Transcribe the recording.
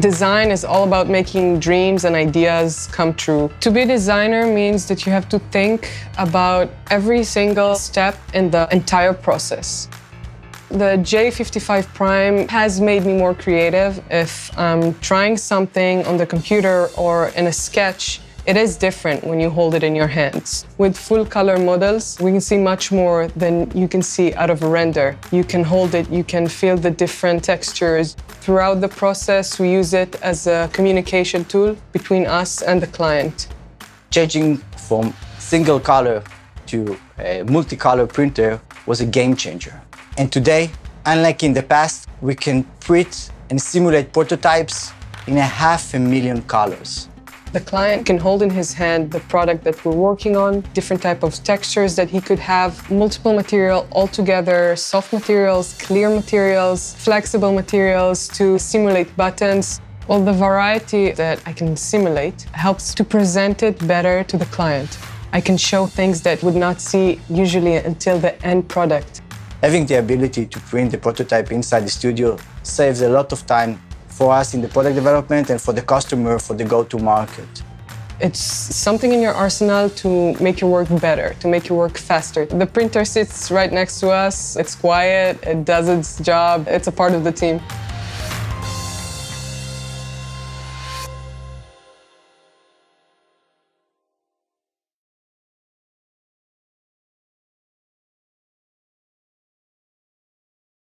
Design is all about making dreams and ideas come true. To be a designer means that you have to think about every single step in the entire process. The J55 Prime has made me more creative. If I'm trying something on the computer or in a sketch, it is different when you hold it in your hands. With full color models, we can see much more than you can see out of a render. You can hold it, you can feel the different textures. Throughout the process, we use it as a communication tool between us and the client. Changing from single color to a multicolor printer was a game changer. And today, unlike in the past, we can print and simulate prototypes in a half a million colors. The client can hold in his hand the product that we're working on, different type of textures that he could have, multiple material all together, soft materials, clear materials, flexible materials to simulate buttons. Well, the variety that I can simulate helps to present it better to the client. I can show things that would not see usually until the end product. Having the ability to print the prototype inside the studio saves a lot of time for us in the product development and for the customer for the go-to market. It's something in your arsenal to make your work better, to make your work faster. The printer sits right next to us. It's quiet, it does its job, it's a part of the team.